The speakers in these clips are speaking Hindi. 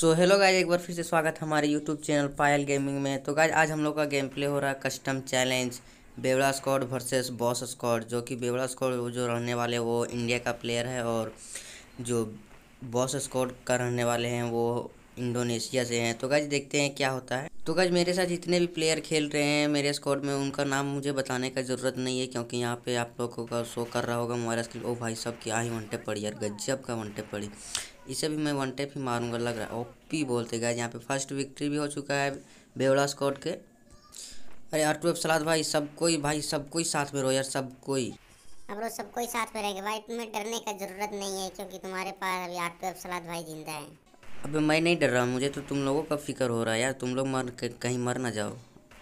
सो हेलो गाइज़ एक बार फिर से स्वागत हमारे यूट्यूब चैनल पायल गेमिंग में। तो गाइज़ आज हम लोग का गेम प्ले हो रहा है कस्टम चैलेंज बेवड़ा स्कॉड वर्सेस बॉस स्कॉड जो कि बेवड़ा स्कॉड जो रहने वाले वो इंडिया का प्लेयर है और जो बॉस स्कॉड का रहने वाले हैं, वो इंडोनेशिया से हैं। तो गाइज़ देखते हैं क्या होता है। तो गाइज़ मेरे साथ जितने भी प्लेयर खेल रहे हैं, मेरे स्क्वाड में उनका नाम मुझे बताने का ज़रूरत नहीं है, क्योंकि यहाँ पे आप लोगों का शो कर रहा होगा, मोबाइल स्क्रीन ओ भाई सब क्या ही वनटे पड़ी यार गज्जब का वनटे पड़ी। इसे भी मैं वन टेप ही मारूँगा लग रहा है। ओपी बोलते गए यहाँ पे फ़र्स्ट विक्ट्री भी हो चुका है बेवड़ा स्कॉट के। अरे आर टू सलाद भाई सब कोई भाई सब कोई साथ में रहो यार सब कोई। हम लोग सब कोई साथ में रहेंगे। भाई तुम्हें डरने का ज़रूरत नहीं है क्योंकि तुम्हारे पास अभी आठ टू सलाद भाई ज़िंदा है। अबे मैं नहीं डर रहा मुझे तो तुम लोगों का फ़िक्र हो रहा है यार। तुम लोग मर कहीं मर ना जाओ।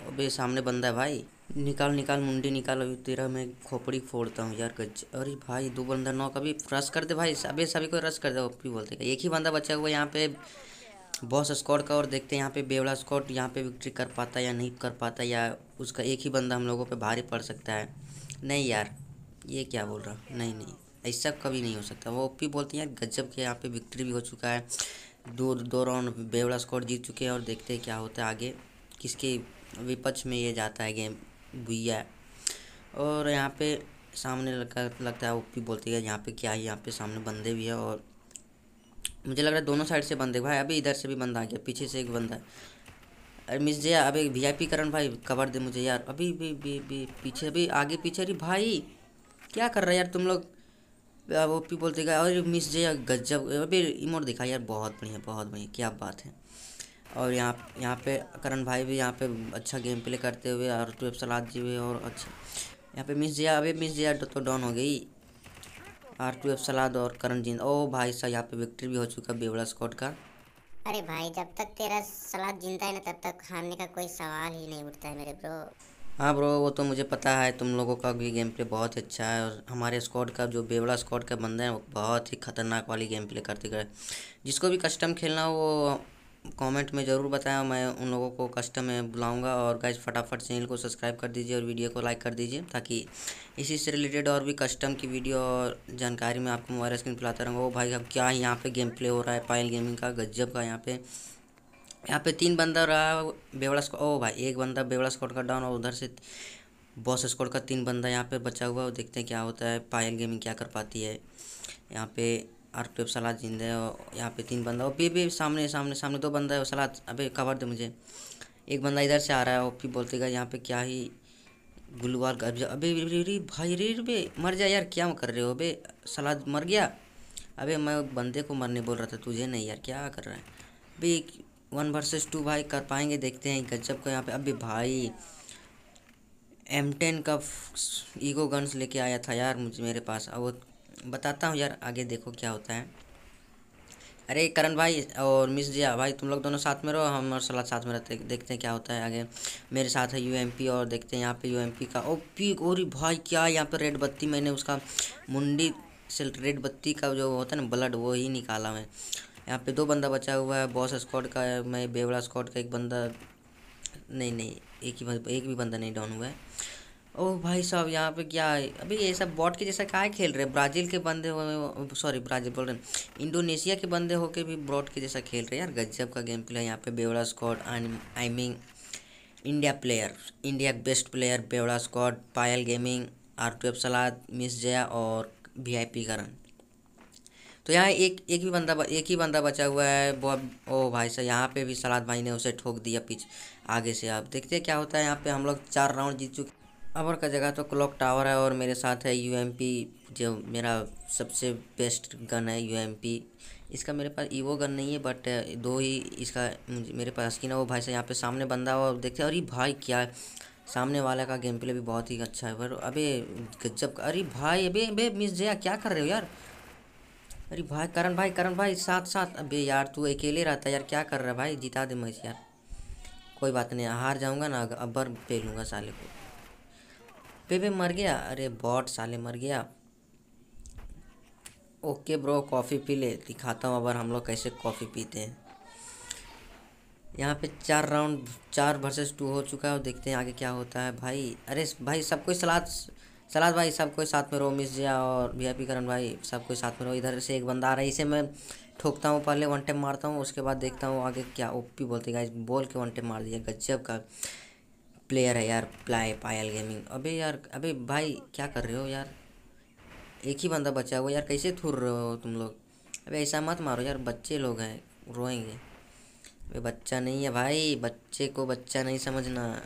अबे सामने बंदा है भाई। निकाल निकाल, मुंडी निकाल, अभी तेरा मैं खोपड़ी फोड़ता हूँ यार, गज। अरे भाई, दो बंदा नौ कभी रस कर दे भाई अभी सभी को रस कर दे ओपी बोलते एक ही बंदा बचा हुआ यहाँ पे बॉस स्कॉट का, और देखते हैं यहाँ पे बेवड़ा स्कॉट यहाँ पे विक्ट्री कर पाता या नहीं कर पाता, या उसका एक ही बंदा हम लोगों पे भारी पड़ सकता है। नहीं यार, ये क्या बोल रहा? नहीं नहीं, ऐसा कभी नहीं हो सकता। वो ओपी बोलते हैं यार, गजब के यहाँ पे विक्ट्री भी हो चुका है। दो दो राउंड बेवड़ा स्कॉट जीत चुके हैं, और देखते हैं क्या होता है आगे, किसके विपक्ष में ये जाता है गेम भैया और यहाँ पे सामने लगा लगता है ओपी बोलती है यहाँ पे क्या है यहाँ पे सामने बंदे भी है और मुझे लग रहा है दोनों साइड से बंदे भाई अभी इधर से भी बंदा आ गया पीछे से एक बंदा है। अरे मिस जया अभी वी आई पी करण भाई कवर दे मुझे यार अभी भी, भी, भी पीछे अभी आगे पीछे अरे भाई क्या कर रहा है यार तुम लोग? ओपी बोलते गए अरे मिस जया गजब अभी इमोट दिखा यार बहुत बढ़िया बहुत बढ़िया क्या बात है। और यहाँ यहाँ पे करण भाई भी यहाँ पे अच्छा गेम प्ले करते हुए और ट्वेब सलाद जी भी और अच्छा। यहाँ पे मिस जिया अभी मिस जिया तो डाउन हो गई। आर टू एफ़ सलाद और करण जिंद ओ भाई साहब यहाँ पे विक्ट्री भी हो चुका बेवड़ा स्कॉट का। अरे भाई जब तक तेरा सलाद ज़िंदा है ना तब तक हारने का कोई सवाल ही नहीं उठता है मेरे ब्रो हाँ ब्रो वो तो मुझे पता है तुम लोगों का भी गेम प्ले बहुत अच्छा है और हमारे स्क्वाड का जो बेवड़ा स्क्वाड का बंदा है वो बहुत ही खतरनाक वाली गेम प्ले करते गए। जिसको भी कस्टम खेलना हो वो कमेंट में ज़रूर बताएँ मैं उन लोगों को कस्टम में बुलाऊँगा। और गाइज़ फटाफट चैनल को सब्सक्राइब कर दीजिए और वीडियो को लाइक कर दीजिए ताकि इसी से रिलेटेड और भी कस्टम की वीडियो और जानकारी मैं आपको मोबाइल स्क्रीन पिलाता रहूँगा। वो भाई, अब क्या यहाँ पे गेम प्ले हो रहा है? पायल गेमिंग का गज्जब का यहाँ पे। यहाँ पे तीन बंदा रहा बेवड़ा स्कॉट ओ भाई, एक बंदा बेवड़ा स्कॉट का डाउन और उधर से बॉस स्कॉट का तीन बंदा यहाँ पे बचा हुआ देखते हैं क्या होता है पायल गेमिंग क्या कर पाती है। यहाँ पे आर टू सलाद ज़िंदा है और यहाँ पे तीन बंदा, और भी भी सामने सामने सामने दो बंदा है, वो सलाद, अबे कवर दे मुझे। एक बंदा इधर से आ रहा है और फिर बोलते गए यहाँ पे क्या ही गुलवार अबे रे भाई रे बे मर जा यार, क्या कर रहे हो? अबे सलाद मर गया। अबे मैं बंदे को मरने बोल रहा था, तुझे नहीं यार, क्या कर रहा है? अभी वन वर्सेस टू भाई कर पाएँगे, देखते हैं गजब को यहाँ पे। अभी भाई एम टेन का ईगो गन्स लेके आया था यार मुझे, मेरे पास। अब वो बताता हूँ यार, आगे देखो क्या होता है। अरे करण भाई और मिस जिया, भाई तुम लोग दोनों साथ में रहो, हम और सलाद साथ में रहते देखते हैं क्या होता है आगे। मेरे साथ है यूएमपी और देखते हैं यहाँ पे यूएमपी का। ओ पी गोरी भाई क्या यहाँ पे रेड बत्ती, मैंने उसका मुंडी से रेड बत्ती का जो होता है ना, ब्लड, वो ही निकाला मैं। यहाँ पे दो बंदा बचा हुआ है, बॉस स्कॉट का मैं बेवड़ा स्कॉट का एक बंदा, नहीं नहीं, एक ही एक भी बंदा नहीं डाउन हुआ है। ओह भाई साहब, यहाँ पे क्या है? अभी ये सब बॉट के जैसा क्या खेल रहे हैं? ब्राज़ील के बंदे हो सॉरी ब्राज़ील बोल रहे हैं। इंडोनेशिया के बंदे होके भी ब्रॉड के जैसा खेल रहे हैं यार। गजब का गेम प्ले यहाँ पे, बेवड़ा Scott I mean India player India best player बेवड़ा Scott Payal gaming R two F salad miss Jaya और वी आई पी करण। तो यहाँ एक एक ही बंदा एक ही बंदा बचा हुआ है बहुत ओ भाई साहब, यहाँ पे भी सलाद भाई ने उसे ठोक दिया पीछे, आगे से। आप देखते हैं क्या होता है, यहाँ पे हम लोग चार राउंड जीत चुके अबर का जगह तो क्लॉक टावर है और मेरे साथ है यूएमपी जो मेरा सबसे बेस्ट गन है यूएमपी इसका मेरे पास ईवो गन नहीं है बट दो ही इसका मेरे पास स्किन है। वो भाई से यहाँ पे सामने बंदा हुआ देखते अरे भाई, क्या सामने वाला का गेम प्ले भी बहुत ही अच्छा है। पर अबे, गजब का, अरे भाई, अबे अबे मिस जया, क्या कर रहे हो यार? अरे भाई, करण भाई करण भाई, साथ साथ, अबे यार, तू अकेले रहता यार, क्या कर रहा है भाई? जिता दे मैच यार। कोई बात नहीं, हार जाऊँगा ना अबर पे लूँगा साले को। पे मर गया? अरे बॉट साले मर गया। ओके ब्रो, कॉफ़ी पी ले, दिखाता हूँ अबर हम लोग कैसे कॉफ़ी पीते हैं। यहाँ पे चार राउंड, चार वर्सेस टू हो चुका है और देखते हैं आगे क्या होता है। भाई, अरे भाई, सब कोई सलाद सलाद भाई, सब कोई साथ में रहो, मिस जिया और वी आई करण भाई, सब कोई साथ में रहो। इधर से एक बंदा आ रहा है, इसे मैं ठोकता हूँ, पहले वन टाइम मारता हूँ, उसके बाद देखता हूँ आगे क्या ओपी बोलते गाइस बोल के वन टाइम मार दिया, गजब का। प्लेयर है यार प्लाई पायल गेमिंग अबे यार, अबे भाई, क्या कर रहे हो यार? एक ही बंदा बचा हुआ यार, कैसे थुर रहे हो तुम लोग? अबे ऐसा मत मारो यार, बच्चे लोग हैं, रोएँगे। अबे बच्चा नहीं है भाई, बच्चे को बच्चा नहीं समझना।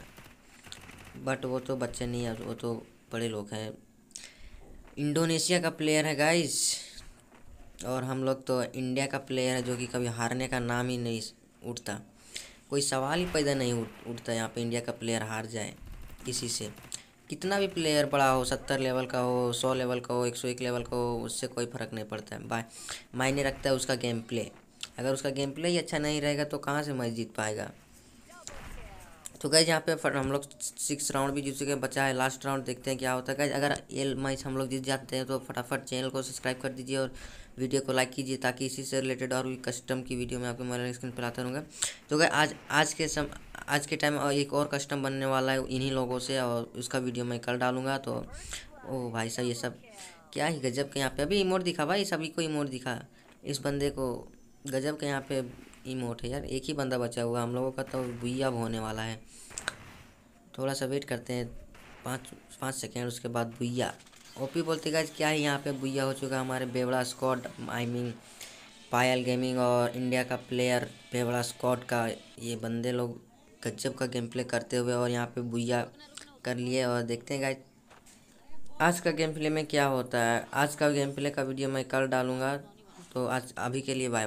बट वो तो बच्चे नहीं है, वो तो बड़े लोग हैं। इंडोनेशिया का प्लेयर है गाइस और हम लोग तो इंडिया का प्लेयर है जो कि कभी हारने का नाम ही नहीं उठता। कोई सवाल ही पैदा नहीं उठ, उठता यहाँ पे इंडिया का प्लेयर हार जाए, किसी से। कितना भी प्लेयर बड़ा हो, सत्तर लेवल का हो, सौ लेवल का हो, एक सौ एक लेवल का हो, उससे कोई फ़र्क नहीं पड़ता। है बाय, मायने रखता है उसका गेम प्ले अगर उसका गेम प्ले ही अच्छा नहीं रहेगा तो कहाँ से मैच जीत पाएगा? तो गए यहाँ पे हम लोग सिक्स राउंड भी जीत चुके हैं, बचा है लास्ट राउंड देखते हैं क्या होता है। गैज अगर ये मैच हम लोग जीत जाते हैं तो फटाफट चैनल को सब्सक्राइब कर दीजिए और वीडियो को लाइक कीजिए, ताकि इसी से रिलेटेड और भी कस्टम की वीडियो मैं आपको मोबाइल स्क्रीन पर लाता रहूँगा। तो गए आज आज के सम, आज के टाइम एक और कस्टम बनने वाला है इन्हीं लोगों से और उसका वीडियो मैं कल डालूँगा तो ओ भाई साहब, ये सब क्या ही गजब के यहाँ पे। अभी इमोट दिखा भाई, सभी को इमोट दिखा। इस बंदे को गजब के यहाँ पे इमोट है यार, एक ही बंदा बचा हुआ, हम लोगों का तो बुया होने वाला है। थोड़ा सा वेट करते हैं, पाँच पाँच सेकेंड उसके बाद बुया ओपी बोलते गाइज़ क्या है यहाँ पे बुया हो चुका हमारे बेवड़ा Scott I mean Payal gaming और इंडिया का प्लेयर बेवड़ा स्कॉट का, ये बंदे लोग गजब का गेम प्ले करते हुए और यहाँ पे बुया कर लिए और देखते हैं गाइज़ आज का गेम प्ले में क्या होता है। आज का गेम प्ले का वीडियो मैं कल डालूँगा तो आज, अभी के लिए बाय बाय